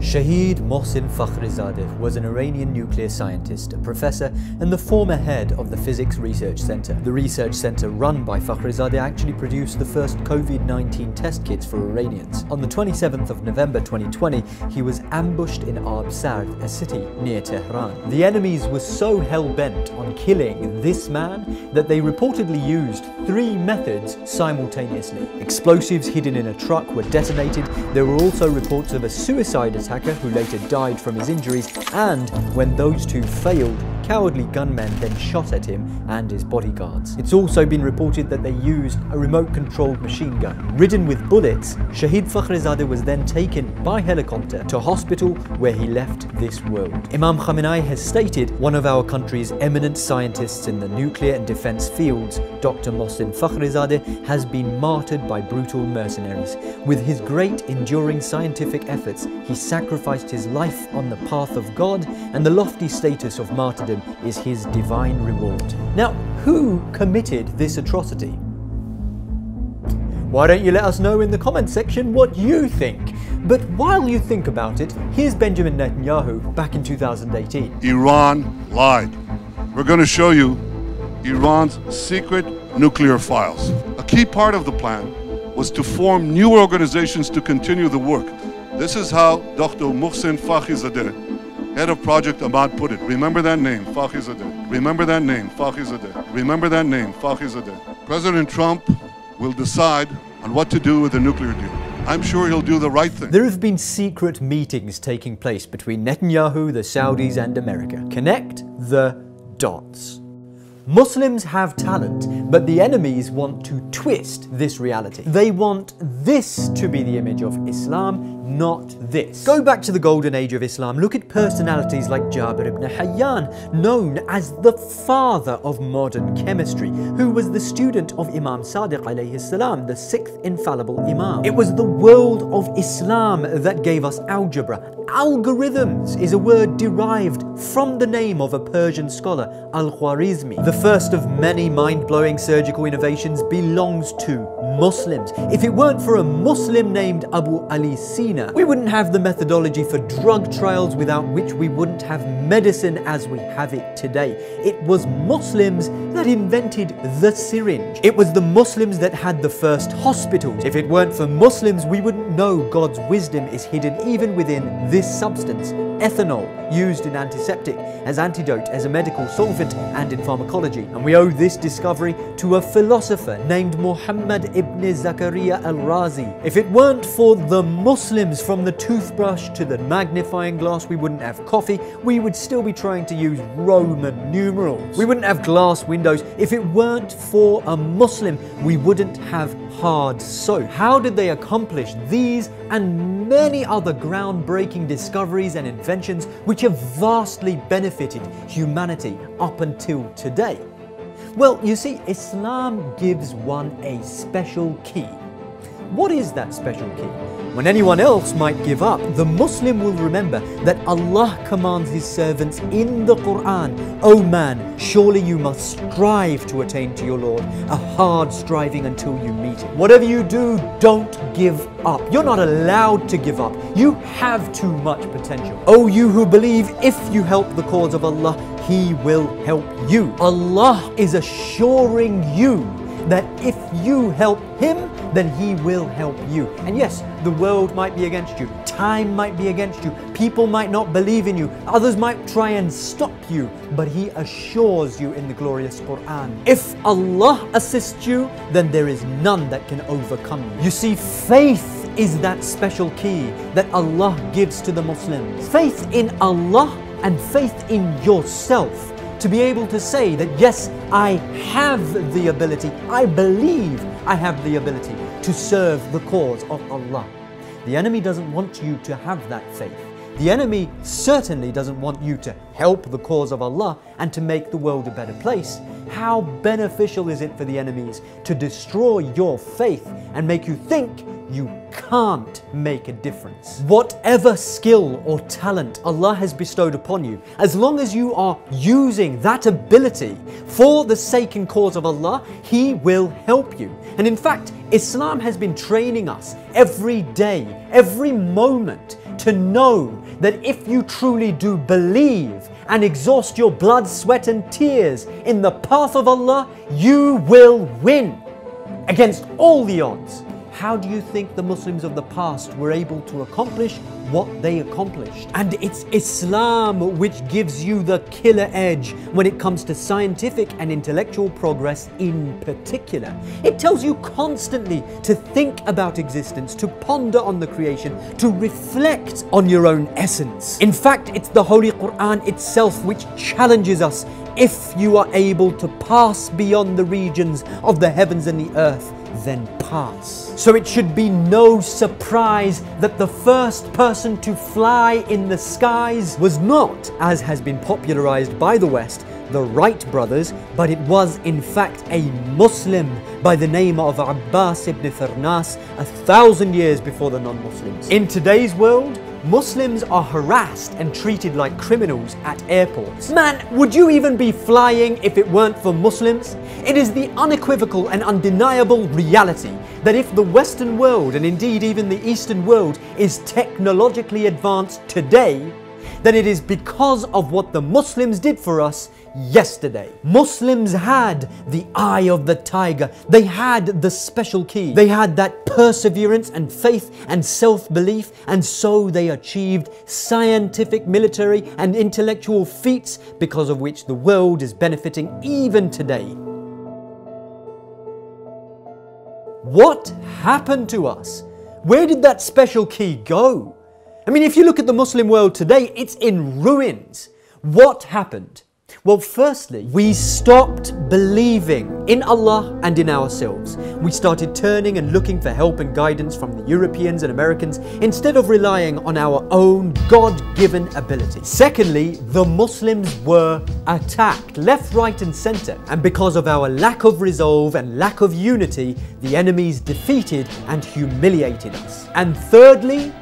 Shahid Mohsin Fakhrizadeh was an Iranian nuclear scientist, a professor, and the former head of the Physics Research Center. The research center run by Fakhrizadeh actually produced the first COVID-19 test kits for Iranians. On the 27th of November 2020, he was ambushed in Absard, a city near Tehran. The enemies were so hell-bent on killing this man that they reportedly used three methods simultaneously. Explosives hidden in a truck were detonated. There were also reports of a suicide attacker who later died from his injuries, and when those two failed, cowardly gunmen then shot at him and his bodyguards. It's also been reported that they used a remote-controlled machine gun. Ridden with bullets, Shahid Fakhrizadeh was then taken by helicopter to hospital where he left this world. Imam Khamenei has stated one of our country's eminent scientists in the nuclear and defense fields, Dr. Mohsen Fakhrizadeh, has been martyred by brutal mercenaries. With his great enduring scientific efforts, he sacrificed his life on the path of God, and the lofty status of martyrdom is his divine reward. Now, who committed this atrocity? Why don't you let us know in the comment section what you think? But while you think about it, here's Benjamin Netanyahu back in 2018. Iran lied. We're going to show you Iran's secret nuclear files. A key part of the plan was to form new organizations to continue the work. This is how Dr. Mohsen Fakhrizadeh, head of Project Amad, put it. Remember that name, Fakhrizadeh. Remember that name, Fakhrizadeh. Remember that name, Fakhrizadeh. President Trump will decide on what to do with the nuclear deal. I'm sure he'll do the right thing. There have been secret meetings taking place between Netanyahu, the Saudis, and America. Connect the dots. Muslims have talent, but the enemies want to twist this reality. They want this to be the image of Islam, not this. Go back to the golden age of Islam, look at personalities like Jabir ibn Hayyan, known as the father of modern chemistry, who was the student of Imam Sadiq alayhi salam, the sixth infallible Imam. It was the world of Islam that gave us algebra. Algorithms is a word derived from the name of a Persian scholar, Al-Khwarizmi. The first of many mind-blowing surgical innovations belongs to Muslims. If it weren't for a Muslim named Abu Ali Sina, we wouldn't have the methodology for drug trials without which we wouldn't have medicine as we have it today. It was Muslims that invented the syringe. It was the Muslims that had the first hospitals. If it weren't for Muslims, we wouldn't know God's wisdom is hidden even within this substance ethanol, used in antiseptic, as antidote, as a medical solvent, and in pharmacology. And we owe this discovery to a philosopher named Muhammad ibn Zakaria al-Razi. If it weren't for the Muslims from the toothbrush to the magnifying glass, we wouldn't have coffee, we would still be trying to use Roman numerals. We wouldn't have glass windows. If it weren't for a Muslim, we wouldn't have hard soap. How did they accomplish these and many other groundbreaking discoveries and inventions which have vastly benefited humanity up until today? Well, you see, Islam gives one a special key. What is that special key? When anyone else might give up, the Muslim will remember that Allah commands His servants in the Quran, O man, surely you must strive to attain to your Lord, a hard striving until you meet Him. Whatever you do, don't give up. You're not allowed to give up. You have too much potential. O you who believe, if you help the cause of Allah, He will help you. Allah is assuring you that if you help Him, then He will help you. And yes, the world might be against you, time might be against you, people might not believe in you, others might try and stop you, but He assures you in the glorious Quran. If Allah assists you, then there is none that can overcome you. You see, faith is that special key that Allah gives to the Muslims. Faith in Allah and faith in yourself to be able to say that yes, I have the ability, I believe I have the ability to serve the cause of Allah. The enemy doesn't want you to have that faith. The enemy certainly doesn't want you to help the cause of Allah and to make the world a better place. How beneficial is it for the enemies to destroy your faith and make you think you can't make a difference. Whatever skill or talent Allah has bestowed upon you, as long as you are using that ability for the sake and cause of Allah, He will help you. And in fact, Islam has been training us every day, every moment to know that if you truly do believe and exhaust your blood, sweat, and tears in the path of Allah, you will win against all the odds. How do you think the Muslims of the past were able to accomplish what they accomplished? And it's Islam which gives you the killer edge when it comes to scientific and intellectual progress in particular. It tells you constantly to think about existence, to ponder on the creation, to reflect on your own essence. In fact, it's the Holy Quran itself which challenges us if you are able to pass beyond the regions of the heavens and the earth then pass. So it should be no surprise that the first person to fly in the skies was not, as has been popularized by the West, the Wright brothers, but it was in fact a Muslim by the name of Abbas ibn Firnas a thousand years before the non-Muslims. In today's world, Muslims are harassed and treated like criminals at airports. Man, would you even be flying if it weren't for Muslims? It is the unequivocal and undeniable reality that if the Western world, and indeed even the Eastern world, is technologically advanced today, then it is because of what the Muslims did for us yesterday. Muslims had the eye of the tiger. They had the special key. They had that perseverance and faith and self-belief and so they achieved scientific, military and intellectual feats because of which the world is benefiting even today. What happened to us? Where did that special key go? I mean, if you look at the Muslim world today, it's in ruins. What happened? Well, firstly, we stopped believing in Allah and in ourselves. We started turning and looking for help and guidance from the Europeans and Americans instead of relying on our own God given ability. Secondly, the Muslims were attacked left, right, and center. And because of our lack of resolve and lack of unity, the enemies defeated and humiliated us. And thirdly,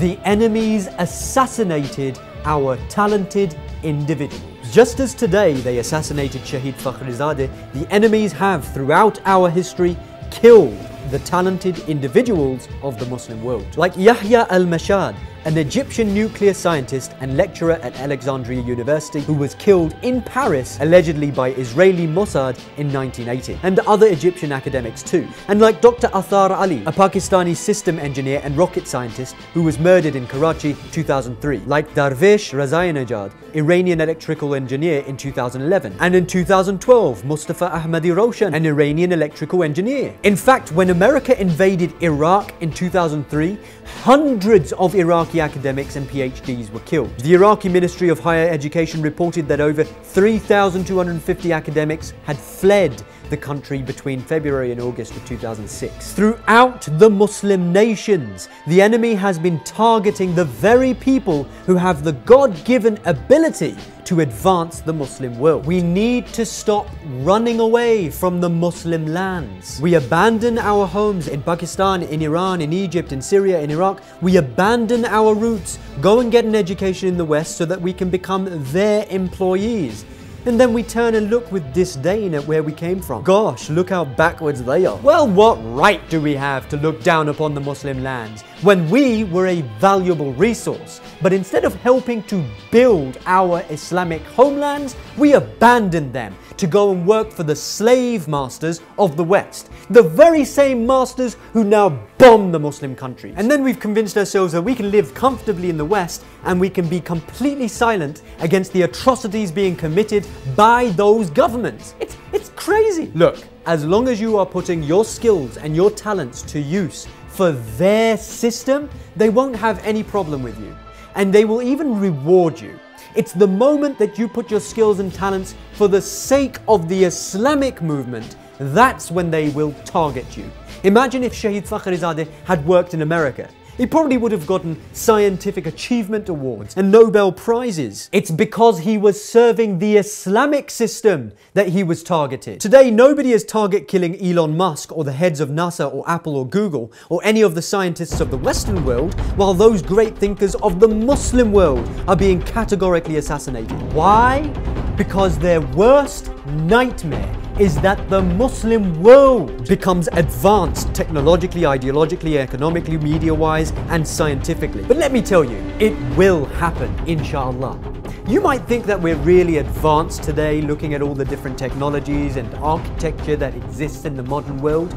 the enemies assassinated our talented individuals. Just as today they assassinated Shahid Fakhrizadeh, the enemies have throughout our history killed the talented individuals of the Muslim world. Like Yahya al-Mashad, an Egyptian nuclear scientist and lecturer at Alexandria University who was killed in Paris allegedly by Israeli Mossad in 1980, and other Egyptian academics too. And like Dr. Athar Ali, a Pakistani system engineer and rocket scientist who was murdered in Karachi 2003, like Darvish Rezaeinejad, Iranian electrical engineer in 2011, and in 2012 Mustafa Ahmadi Roshan, an Iranian electrical engineer. In fact, when America invaded Iraq in 2003, hundreds of Iraqi Iraqi academics and PhDs were killed. The Iraqi Ministry of Higher Education reported that over 3,250 academics had fled the country between February and August of 2006. Throughout the Muslim nations, the enemy has been targeting the very people who have the God-given ability to advance the Muslim world. We need to stop running away from the Muslim lands. We abandon our homes in Pakistan, in Iran, in Egypt, in Syria, in Iraq. We abandon our roots, go and get an education in the West so that we can become their employees. And then we turn and look with disdain at where we came from. Gosh, look how backwards they are. Well, what right do we have to look down upon the Muslim lands when we were a valuable resource? But instead of helping to build our Islamic homelands, we abandoned them to go and work for the slave masters of the West, the very same masters who now bomb the Muslim countries. And then we've convinced ourselves that we can live comfortably in the West and we can be completely silent against the atrocities being committed by those governments. It's, it's crazy. Look, as long as you are putting your skills and your talents to use for their system, they won't have any problem with you. And they will even reward you. It's the moment that you put your skills and talents for the sake of the Islamic movement, that's when they will target you. Imagine if Shahid Fakhrizadeh had worked in America. He probably would have gotten scientific achievement awards and Nobel Prizes. It's because he was serving the Islamic system that he was targeted. Today, nobody is target killing Elon Musk or the heads of NASA or Apple or Google or any of the scientists of the Western world, while those great thinkers of the Muslim world are being categorically assassinated. Why? Because their worst nightmare is that the Muslim world becomes advanced technologically, ideologically, economically, media wise, and scientifically. But let me tell you, it will happen, inshallah. You might think that we're really advanced today, looking at all the different technologies and architecture that exists in the modern world,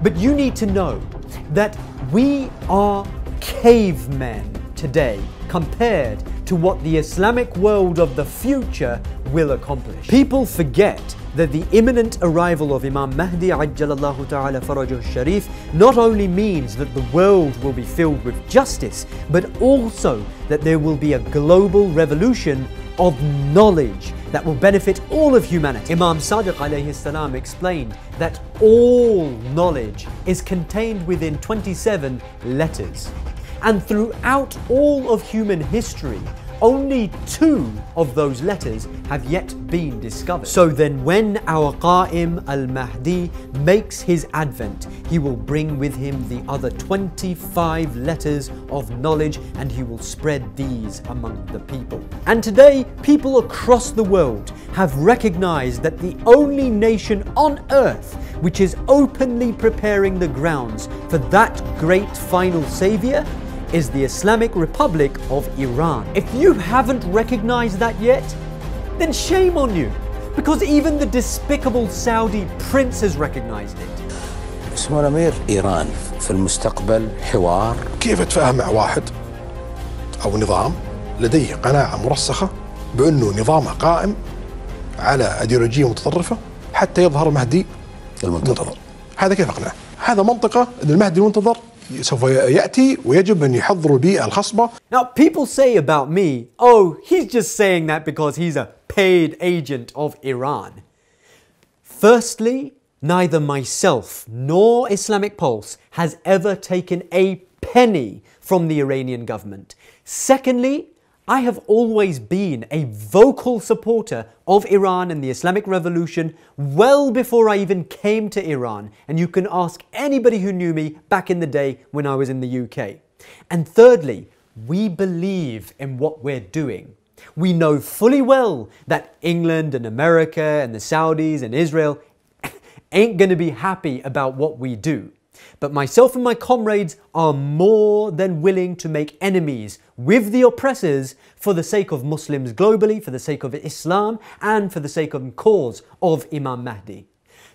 but you need to know that we are cavemen today compared to what the Islamic world of the future will accomplish. People forget that the imminent arrival of Imam Mahdi ta'ala sharif not only means that the world will be filled with justice, but also that there will be a global revolution of knowledge that will benefit all of humanity. Imam Sadiq alayhi salam explained that all knowledge is contained within 27 letters. And throughout all of human history, only two of those letters have yet been discovered. So then when our Qa'im al-Mahdi makes his advent, he will bring with him the other 25 letters of knowledge and he will spread these among the people. And today, people across the world have recognized that the only nation on earth which is openly preparing the grounds for that great final savior is the Islamic Republic of Iran. If you haven't recognized that yet, then shame on you, because even the despicable Saudi prince has recognized it. اسمه الأمير إيران في المستقبل حوار كيف اتفاهم مع واحد أو نظام لديه قناعة مرسخة بأنه نظامه قائم على أيديولوجية متطرفة حتى يظهر مهدي المنتظر منتظر هذا كيف أقنعه؟ هذا منطقة إن المهدي المنتظر سوف ياتي ويجب ان يحضروا البيئه الخصبه Now, people say about me, oh, he's just saying that because he's a paid agent of Iran. Firstly, neither myself nor Islamic Pulse has ever taken a penny from the Iranian government. Secondly, I have always been a vocal supporter of Iran and the Islamic Revolution well before I even came to Iran. And you can ask anybody who knew me back in the day when I was in the UK. And thirdly, we believe in what we're doing. We know fully well that England and America and the Saudis and Israel ain't going to be happy about what we do. But myself and my comrades are more than willing to make enemies with the oppressors for the sake of Muslims globally, for the sake of Islam, and for the sake of the cause of Imam Mahdi.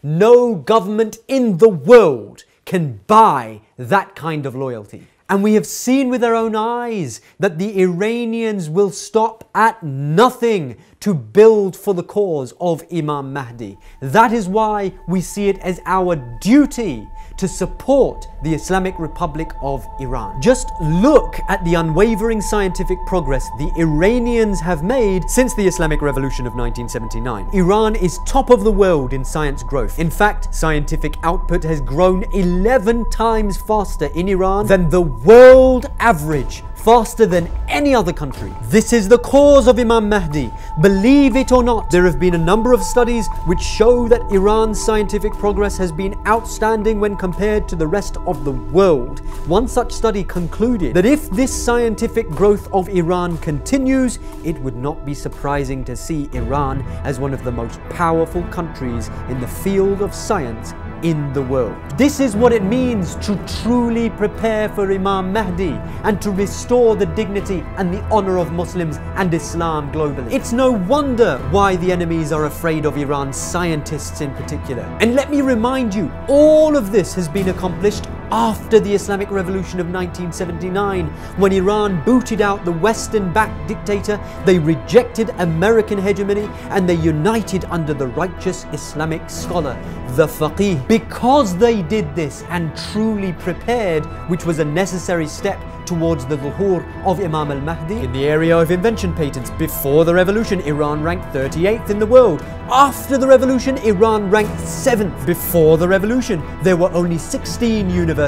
No government in the world can buy that kind of loyalty. And we have seen with our own eyes that the Iranians will stop at nothing to build for the cause of Imam Mahdi. That is why we see it as our duty to support the Islamic Republic of Iran. Just look at the unwavering scientific progress the Iranians have made since the Islamic Revolution of 1979. Iran is top of the world in science growth. In fact, scientific output has grown 11 times faster in Iran than the world average faster than any other country. This is the cause of Imam Mahdi. Believe it or not, there have been a number of studies which show that Iran's scientific progress has been outstanding when compared to the rest of the world. One such study concluded that if this scientific growth of Iran continues, it would not be surprising to see Iran as one of the most powerful countries in the field of science in the world. This is what it means to truly prepare for Imam Mahdi and to restore the dignity and the honor of Muslims and Islam globally. It's no wonder why the enemies are afraid of Iran's scientists in particular. And let me remind you, all of this has been accomplished after the Islamic Revolution of 1979, when Iran booted out the Western backed dictator, they rejected American hegemony and they united under the righteous Islamic scholar, the faqih. Because they did this and truly prepared, which was a necessary step towards the zuhur of Imam al-Mahdi. In the area of invention patents, before the revolution, Iran ranked 38th in the world. After the revolution, Iran ranked 7th. Before the revolution, there were only 16 universities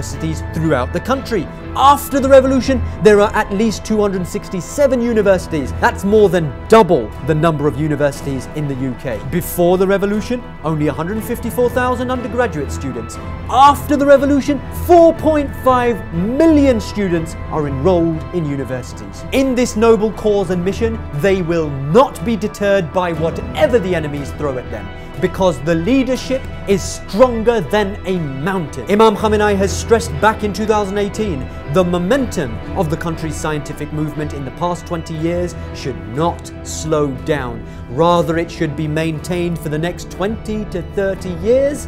throughout the country. After the revolution, there are at least 267 universities. That's more than double the number of universities in the UK. Before the revolution, only 154,000 undergraduate students. After the revolution, 4.5 million students are enrolled in universities. In this noble cause and mission, they will not be deterred by whatever the enemies throw at them. Because the leadership is stronger than a mountain. Imam Khamenei has stressed back in 2018 the momentum of the country's scientific movement in the past 20 years should not slow down. Rather, it should be maintained for the next 20 to 30 years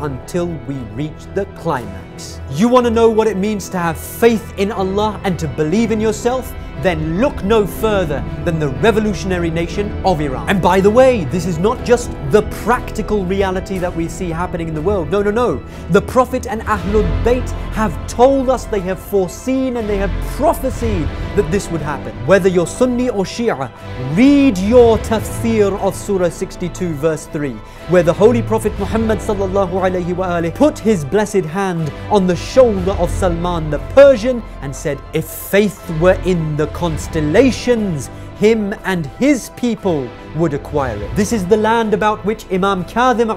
until we reach the climax. You want to know what it means to have faith in Allah and to believe in yourself? Then look no further than the revolutionary nation of Iran. And by the way, this is not just the practical reality that we see happening in the world. No, no, no. The Prophet and Ahlul Bayt have told us, they have foreseen and they have prophesied that this would happen. Whether you're Sunni or Shia, read your tafsir of Surah 62 verse 3, where the Holy Prophet Muhammad put his blessed hand on the shoulder of Salman the Persian and said, if faith were in the constellations, him and his people would acquire it. This is the land about which Imam Kadhim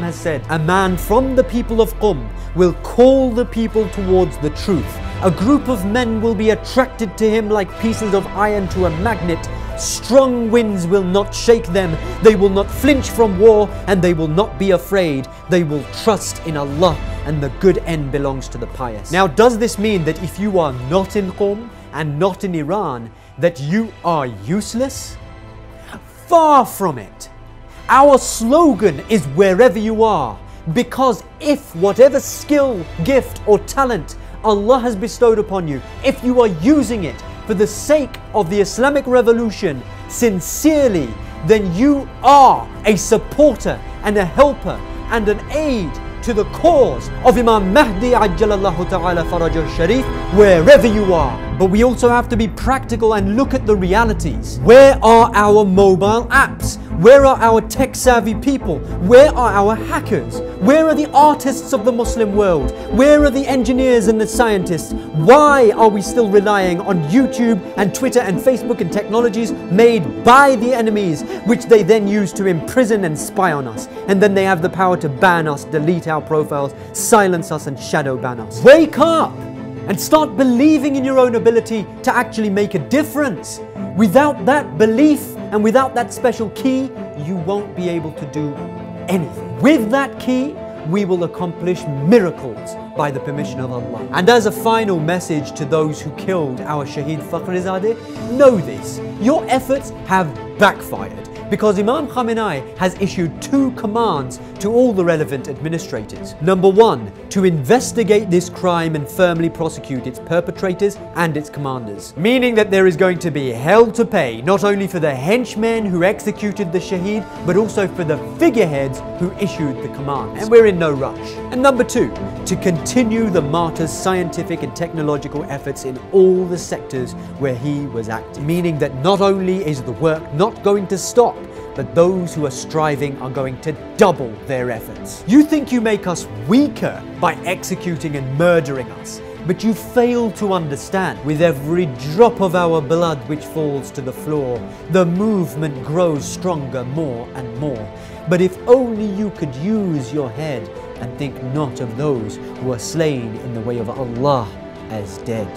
has said, a man from the people of Qum will call the people towards the truth. A group of men will be attracted to him like pieces of iron to a magnet. Strong winds will not shake them. They will not flinch from war and they will not be afraid. They will trust in Allah and the good end belongs to the pious. Now, does this mean that if you are not in Qum, and not in Iran that you are useless? Far from it. Our slogan is wherever you are because if whatever skill, gift, or talent Allah has bestowed upon you, if you are using it for the sake of the Islamic revolution sincerely, then you are a supporter and a helper and an aid to the cause of Imam Mahdi Ajjalallahu Ta'ala Farajah Sharif wherever you are. But we also have to be practical and look at the realities. Where are our mobile apps? Where are our tech savvy people? Where are our hackers? Where are the artists of the Muslim world? Where are the engineers and the scientists? Why are we still relying on YouTube and Twitter and Facebook and technologies made by the enemies, which they then use to imprison and spy on us? And then they have the power to ban us, delete our profiles, silence us, and shadow ban us. Wake up! And start believing in your own ability to actually make a difference. Without that belief and without that special key, you won't be able to do anything. With that key, we will accomplish miracles by the permission of Allah. And as a final message to those who killed our Shaheed Fakhrizadeh, know this, your efforts have backfired because Imam Khamenei has issued two commands to all the relevant administrators. Number one, to investigate this crime and firmly prosecute its perpetrators and its commanders. Meaning that there is going to be hell to pay, not only for the henchmen who executed the Shaheed, but also for the figureheads who issued the commands. And we're in no rush. And number two, to continue the martyr's scientific and technological efforts in all the sectors where he was active. Meaning that not only is the work not going to stop, but those who are striving are going to double their efforts. You think you make us weaker by executing and murdering us, but you fail to understand. With every drop of our blood which falls to the floor, the movement grows stronger more and more. But if only you could use your head and think not of those who are slain in the way of Allah as dead.